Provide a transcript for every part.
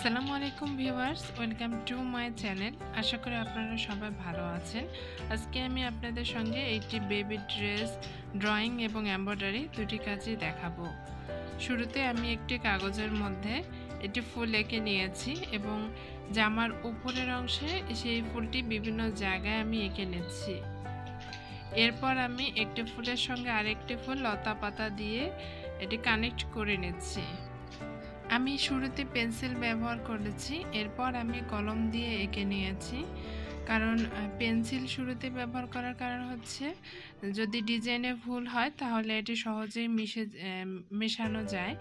সালামু আলাইকুম viewers, welcome to my channel. আশা করি আপনারা সবাই ভালো আছেন। আজকে আমি আপনাদের সঙ্গে একটি বেবি ড্রেস, ড্রয়িং এবং এমব্রয়ডারি দুটি কাজই দেখাবো। শুরুতে আমি একটি কাগজের মধ্যে একটি ফুল এঁকে নিয়েছি এবং জামার উপরের অংশে সেই ফুলটি বিভিন্ন জায়গায় আমি এঁকে নিচ্ছি। এরপর আমি একটি ফুলের সঙ্গে আরেকটি ফুল লতা পাতা দিয়ে এটি কানেক্ট করে নিচ্ছি। আমি শুরুতে পেন্সিল ব্যবহার করেছি, এরপর আমি কলম দিয়ে এঁকে নিয়েছি। কারণ পেন্সিল শুরুতে ব্যবহার করার কারণ হচ্ছে, যদি ডিজাইনে ভুল হয় তাহলে এটি সহজেই মিশে মেশানো যায়।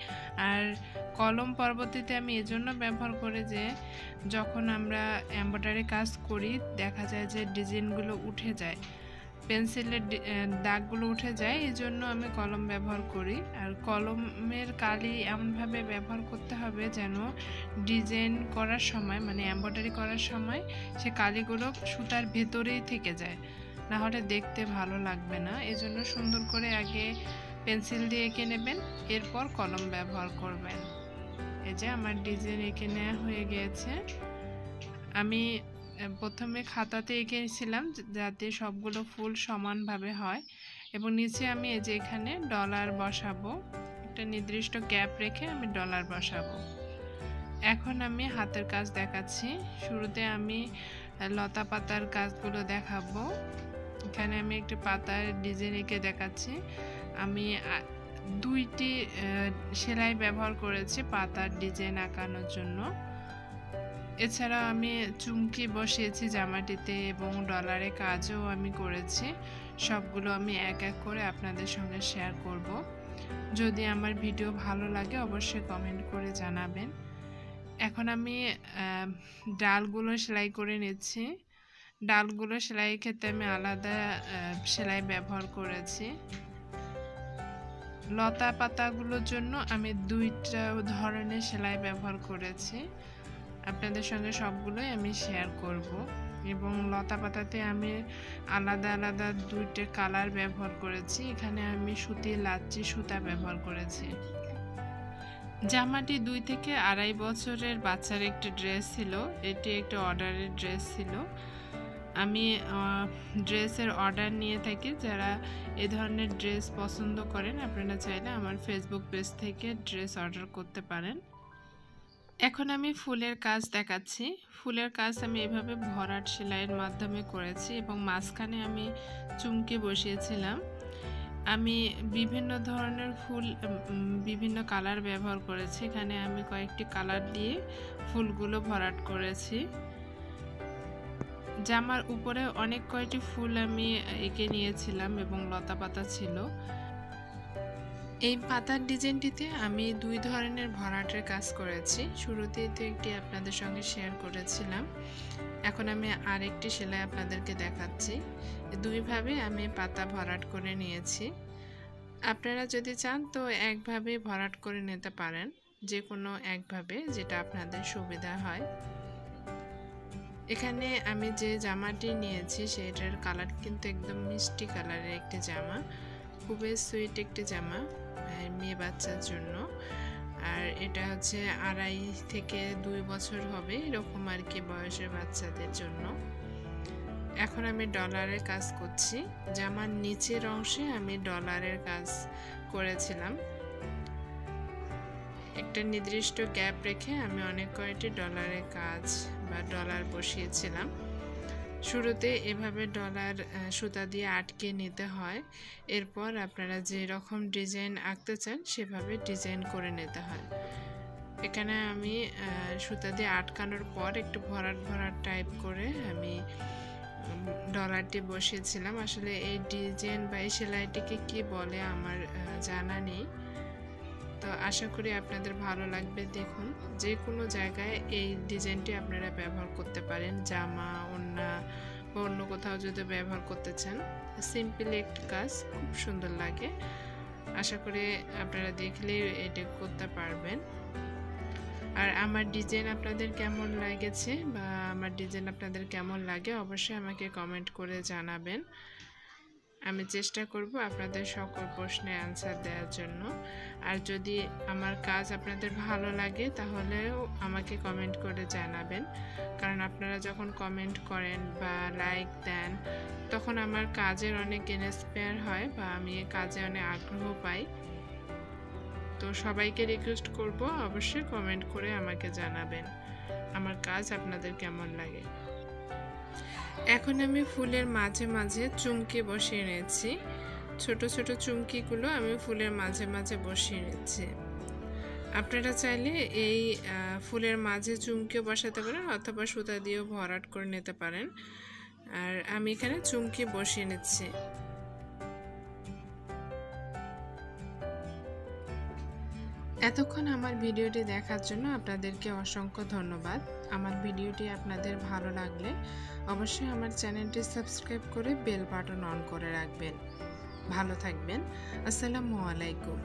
আর কলম পরবর্তীতে আমি এজন্য ব্যবহার করি যে, যখন আমরা এম্ব্রয়ডারি কাজ করি, দেখা যায় যে ডিজাইনগুলো উঠে যায়। পেন্সিলের দাগগুলো উঠে যায়, এই জন্য আমি কলম ব্যবহার করি। আর কলমের কালি এমনভাবে ব্যবহার করতে হবে যেন ডিজাইন করার সময় মানে এম্ব্রয়ডারি করার সময় সে কালিগুলো সুতার ভেতরেই থেকে যায়। না হলে দেখতে ভালো লাগবে না। এজন্য সুন্দর করে আগে পেন্সিল দিয়ে এঁকে নেবেন, এরপর কলম ব্যবহার করবেন। এই যে আমার ডিজাইন এঁকে নেওয়া হয়ে গিয়েছে আমি প্রথমে খাতাতে এঁকেছিলাম যাতে সবগুলো ফুল সমানভাবে হয়। এবং নিচে আমি এই যে এখানে ডলার বসাবো, একটা নির্দিষ্ট গ্যাপ রেখে আমি ডলার বসাবো। এখন আমি হাতের কাজ দেখাচ্ছি। শুরুতে আমি লতা পাতার কাজগুলো দেখাবো। এখানে আমি একটি পাতার ডিজাইন এঁকে দেখাচ্ছি। আমি দুইটি সেলাই ব্যবহার করেছি পাতার ডিজাইন আঁকানোর জন্য। এছাড়া আমি চুমকি বসিয়েছি জামাটিতে এবং ডলারে কাজও আমি করেছি। সবগুলো আমি এক এক করে আপনাদের সঙ্গে শেয়ার করব। যদি আমার ভিডিও ভালো লাগে অবশ্যই কমেন্ট করে জানাবেন। এখন আমি ডালগুলো সেলাই করে নিচ্ছি। ডালগুলো সেলাইয়ের ক্ষেত্রে আমি আলাদা সেলাই ব্যবহার করেছি। লতা পাতাগুলোর জন্য আমি দুইটা ধরনের সেলাই ব্যবহার করেছি। আপনাদের সঙ্গে সবগুলোই আমি শেয়ার করব এবং লতা পাতাতে আমি আলাদা আলাদা দুইটা কালার ব্যবহার করেছি। এখানে আমি সুতি, লাচ্ছি, সুতা ব্যবহার করেছি। জামাটি দুই থেকে আড়াই বছরের বাচ্চার একটি ড্রেস ছিল। এটি একটি অর্ডারের ড্রেস ছিল। আমি ড্রেসের অর্ডার নিয়ে থাকি। যারা এ ধরনের ড্রেস পছন্দ করেন, আপনারা চাইলে আমার ফেসবুক পেজ থেকে ড্রেস অর্ডার করতে পারেন। এখন আমি ফুলের কাজ দেখাচ্ছি। ফুলের কাজ আমি এভাবে ভরাট সেলাইয়ের মাধ্যমে করেছি এবং মাঝখানে আমি চুমকে বসিয়েছিলাম। আমি বিভিন্ন ধরনের ফুল বিভিন্ন কালার ব্যবহার করেছি। এখানে আমি কয়েকটি কালার দিয়ে ফুলগুলো ভরাট করেছি। জামার উপরে অনেক কয়টি ফুল আমি এঁকে নিয়েছিলাম এবং লতা পাতা ছিল। এই পাতার ডিজাইনটিতে আমি দুই ধরনের ভরাটের কাজ করেছি। শুরুতেই তো একটি আপনাদের সঙ্গে শেয়ার করেছিলাম। এখন আমি আরেকটি সেলাই আপনাদেরকে দেখাচ্ছি। দুইভাবে আমি পাতা ভরাট করে নিয়েছি। আপনারা যদি চান তো একভাবে ভরাট করে নিতে পারেন। যে কোনো একভাবে, যেটা আপনাদের সুবিধা হয়। এখানে আমি যে জামাটি নিয়েছি, সেটার কালার কিন্তু একদম মিষ্টি কালারের একটি জামা। খুবই সুইট একটি জামা মেয়ে বাচ্চার জন্য। আর এটা হচ্ছে আড়াই থেকে দুই বছর হবে এরকম আর কি বয়সের বাচ্চাদের জন্য। এখন আমি ডলারের কাজ করছি। জামার নিচের অংশে আমি ডলারের কাজ করেছিলাম। একটা নির্দিষ্ট গ্যাপ রেখে আমি অনেক কয়েকটি ডলারের কাজ বা ডলার বসিয়েছিলাম। শুরুতে এভাবে ডলার সুতা দিয়ে আটকে নিতে হয়। এরপর আপনারা যে রকম ডিজাইন আঁকতে চান, সেভাবে ডিজাইন করে নিতে হয়। এখানে আমি সুতা দিয়ে আটকানোর পর একটু ভরাট ভরাট টাইপ করে আমি ডলারটি বসিয়েছিলাম। আসলে এই ডিজাইন বা এই সেলাইটিকে কী বলে আমার জানা নেই। তো আশা করি আপনাদের ভালো লাগবে। দেখুন যে কোনো জায়গায় এই ডিজাইনটি আপনারা ব্যবহার করতে পারেন। জামা, ওড়না বা অন্য কোথাও যদি ব্যবহার করতে চান সিম্পল একটি কাজ, খুব সুন্দর লাগে। আশা করি আপনারা দেখলে এটা করতে পারবেন। আর আমার ডিজাইন আপনাদের কেমন লাগেছে বা আমার ডিজাইন আপনাদের কেমন লাগে, অবশ্যই আমাকে কমেন্ট করে জানাবেন। আমি চেষ্টা করব আপনাদের সকল প্রশ্নের অ্যান্সার দেওয়ার জন্য। আর যদি আমার কাজ আপনাদের ভালো লাগে, তাহলেও আমাকে কমেন্ট করে জানাবেন। কারণ আপনারা যখন কমেন্ট করেন বা লাইক দেন, তখন আমার কাজের অনেক ইন্সপায়ার হয় বা আমি কাজে অনেক আগ্রহ পাই। তো সবাইকে রিকোয়েস্ট করব, অবশ্যই কমেন্ট করে আমাকে জানাবেন। আমার কাজ আপনাদের কেমন লাগে? এখন আমি ফুলের মাঝে মাঝে চুমকি বসিয়ে নিয়েছি। ছোট ছোট চুমকিগুলো আমি ফুলের মাঝে মাঝে বসিয়ে নিচ্ছি। আপনারা চাইলে এই ফুলের মাঝে চুমকিও বসাতে পারেন অথবা সুতা দিয়েও ভরাট করে নিতে পারেন। আর আমি এখানে চুমকি বসিয়ে নিচ্ছি। এতক্ষণ আমার ভিডিওটি দেখার জন্য আপনাদেরকে অসংখ্য ধন্যবাদ। আমার ভিডিওটি আপনাদের ভালো লাগলে অবশ্যই আমার চ্যানেলটি সাবস্ক্রাইব করে বেল বাটন অন করে রাখবেন। ভালো থাকবেন। আসসালামু আলাইকুম।